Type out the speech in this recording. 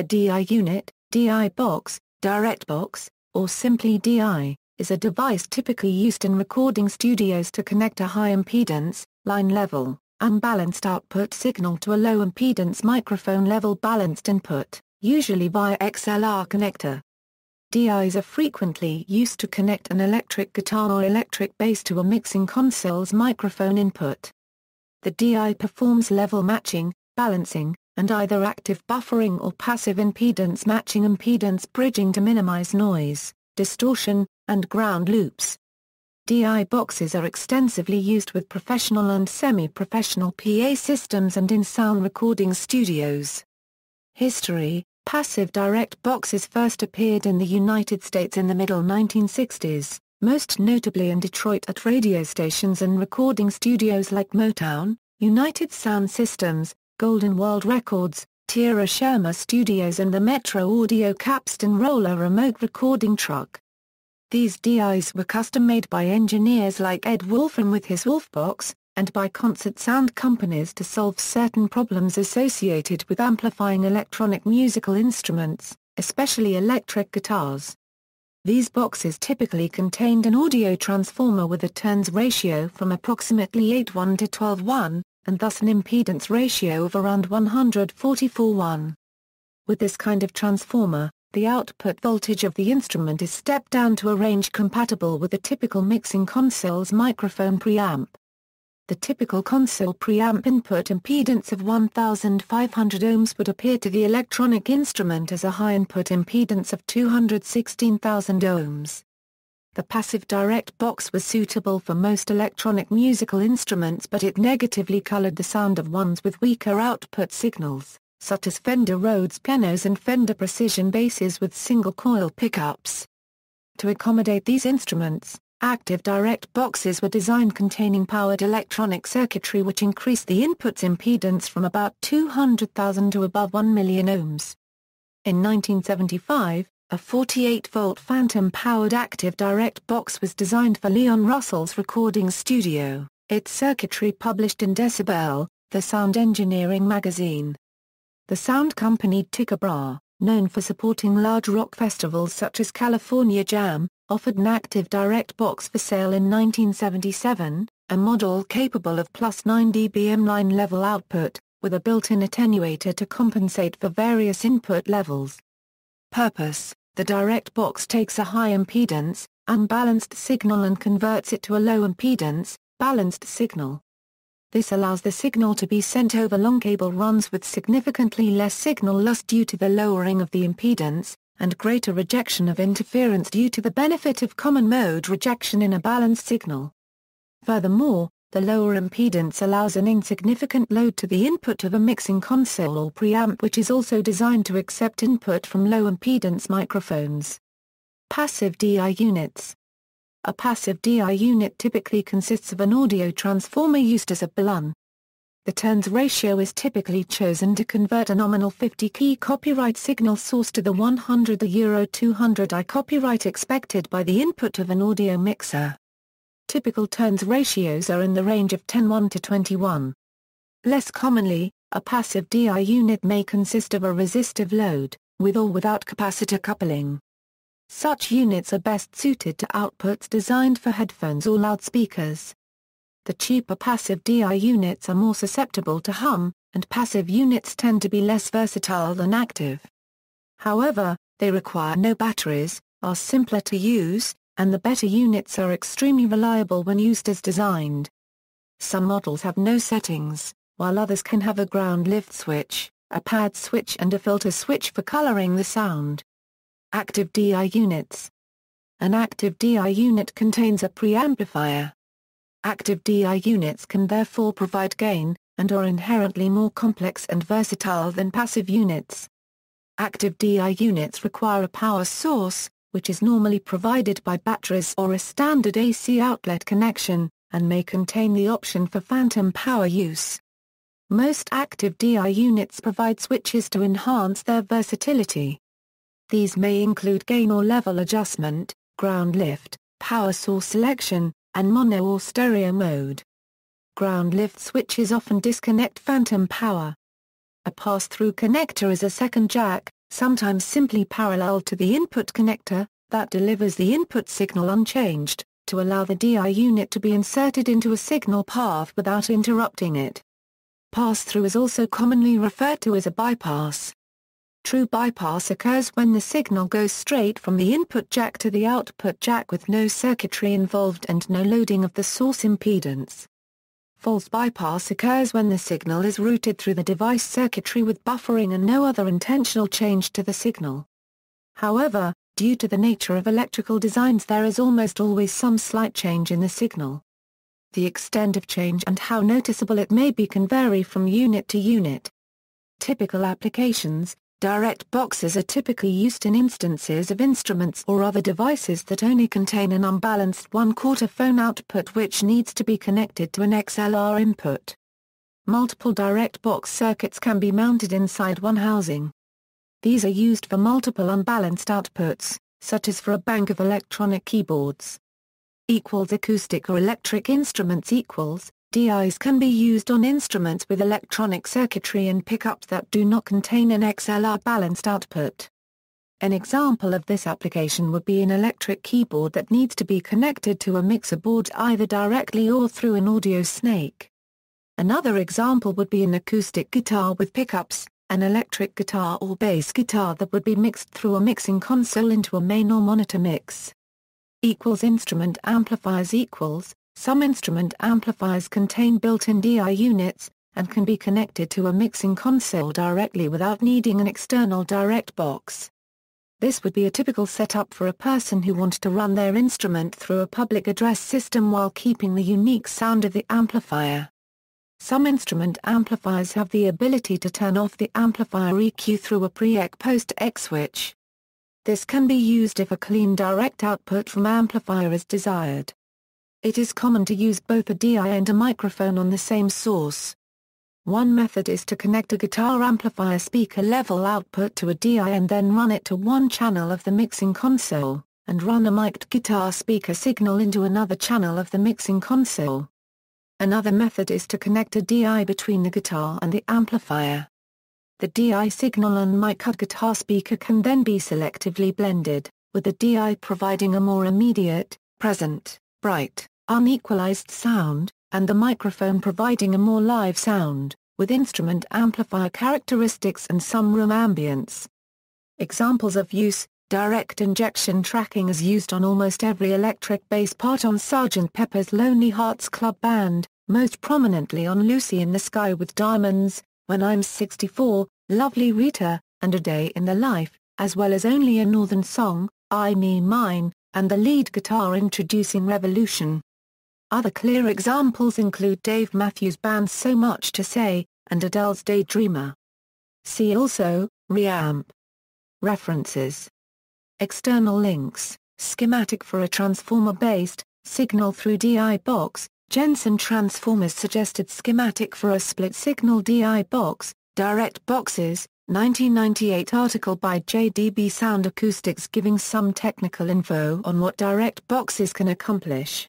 A DI unit, DI box, direct box, or simply DI, is a device typically used in recording studios to connect a high-impedance, line-level, unbalanced output signal to a low-impedance microphone-level balanced input, usually via XLR connector. DIs are frequently used to connect an electric guitar or electric bass to a mixing console's microphone input. The DI performs level matching, balancing, and either active buffering or passive impedance matching impedance bridging to minimize noise, distortion, and ground loops. DI boxes are extensively used with professional and semi-professional PA systems and in sound recording studios. History Passive direct boxes first appeared in the United States in the middle 1960s, most notably in Detroit at radio stations and recording studios like Motown, United Sound Systems, Golden World Records, Tera Shirma Studios and the Metro Audio Capstan Roller remote recording truck. These DIs were custom-made by engineers like Ed Wolfram with his Wolfbox, and by concert sound companies to solve certain problems associated with amplifying electronic musical instruments, especially electric guitars. These boxes typically contained an audio transformer with a turns ratio from approximately 8:1 to 12:1, and thus an impedance ratio of around 144:1. With this kind of transformer, the output voltage of the instrument is stepped down to a range compatible with the typical mixing console's microphone preamp. The typical console preamp input impedance of 1500 ohms would appear to the electronic instrument as a high input impedance of 216,000 ohms. The passive direct box was suitable for most electronic musical instruments but it negatively colored the sound of ones with weaker output signals, such as Fender Rhodes pianos and Fender Precision basses with single-coil pickups. To accommodate these instruments, active direct boxes were designed containing powered electronic circuitry which increased the input's impedance from about 200,000 to above 1 million ohms. In 1975, a 48-volt phantom-powered active direct box was designed for Leon Russell's recording studio, its circuitry published in Decibel, the sound engineering magazine. The sound company Tycobrahe, known for supporting large rock festivals such as California Jam, offered an active direct box for sale in 1977, a model capable of plus 9 dBm line-level output, with a built-in attenuator to compensate for various input levels. Purpose the direct box takes a high impedance, unbalanced signal and converts it to a low impedance, balanced signal. This allows the signal to be sent over long cable runs with significantly less signal loss due to the lowering of the impedance, and greater rejection of interference due to the benefit of common mode rejection in a balanced signal. Furthermore, the lower impedance allows an insignificant load to the input of a mixing console or preamp which is also designed to accept input from low impedance microphones. Passive DI units A passive DI unit typically consists of an audio transformer used as a balun. The turns ratio is typically chosen to convert a nominal 50-key copyright signal source to the 100 Euro 200 I copyright expected by the input of an audio mixer. Typical turns ratios are in the range of 10-1 to 21. Less commonly, a passive DI unit may consist of a resistive load, with or without capacitor coupling. Such units are best suited to outputs designed for headphones or loudspeakers. The cheaper passive DI units are more susceptible to hum, and passive units tend to be less versatile than active. However, they require no batteries, are simpler to use, and the better units are extremely reliable when used as designed. Some models have no settings, while others can have a ground lift switch, a pad switch and a filter switch for coloring the sound. Active DI units An active DI unit contains a preamplifier. Active DI units can therefore provide gain, and are inherently more complex and versatile than passive units. Active DI units require a power source, which is normally provided by batteries or a standard AC outlet connection, and may contain the option for phantom power use. Most active DI units provide switches to enhance their versatility. These may include gain or level adjustment, ground lift, power source selection, and mono or stereo mode. Ground lift switches often disconnect phantom power. A pass-through connector is a second jack, sometimes simply parallel to the input connector, that delivers the input signal unchanged, to allow the DI unit to be inserted into a signal path without interrupting it. Pass-through is also commonly referred to as a bypass. True bypass occurs when the signal goes straight from the input jack to the output jack with no circuitry involved and no loading of the source impedance. False bypass occurs when the signal is routed through the device circuitry with buffering and no other intentional change to the signal. However, due to the nature of electrical designs there is almost always some slight change in the signal. The extent of change and how noticeable it may be can vary from unit to unit. Typical applications, Direct boxes are typically used in instances of instruments or other devices that only contain an unbalanced one-quarter phone output which needs to be connected to an XLR input. Multiple direct box circuits can be mounted inside one housing. These are used for multiple unbalanced outputs, such as for a bank of electronic keyboards. Equals acoustic or electric instruments equals, DIs can be used on instruments with electronic circuitry and pickups that do not contain an XLR balanced output. An example of this application would be an electric keyboard that needs to be connected to a mixer board either directly or through an audio snake. Another example would be an acoustic guitar with pickups, an electric guitar or bass guitar that would be mixed through a mixing console into a main or monitor mix. Equals instrument amplifiers equals, some instrument amplifiers contain built-in DI units, and can be connected to a mixing console directly without needing an external direct box. This would be a typical setup for a person who wants to run their instrument through a public address system while keeping the unique sound of the amplifier. Some instrument amplifiers have the ability to turn off the amplifier EQ through a pre-EQ post-EQ switch. This can be used if a clean direct output from amplifier is desired. It is common to use both a DI and a microphone on the same source. One method is to connect a guitar amplifier speaker level output to a DI and then run it to one channel of the mixing console, and run a mic'd guitar speaker signal into another channel of the mixing console. Another method is to connect a DI between the guitar and the amplifier. The DI signal and mic'd guitar speaker can then be selectively blended, with the DI providing a more immediate, present, bright, unequalized sound, and the microphone providing a more live sound, with instrument amplifier characteristics and some room ambience. Examples of use, direct injection tracking is used on almost every electric bass part on Sgt. Pepper's Lonely Hearts Club Band, most prominently on Lucy in the Sky with Diamonds, When I'm 64, Lovely Rita, and A Day in the Life, as well as Only a Northern Song, I Me Mine, and the lead guitar introducing Revolution. Other clear examples include Dave Matthews Band's So Much to Say, and Adele's Daydreamer. See also, Reamp. References. External links, schematic for a transformer-based, signal through DI box, Jensen Transformers suggested schematic for a split-signal DI box, direct boxes, 1998 article by JDB Sound Acoustics giving some technical info on what direct boxes can accomplish.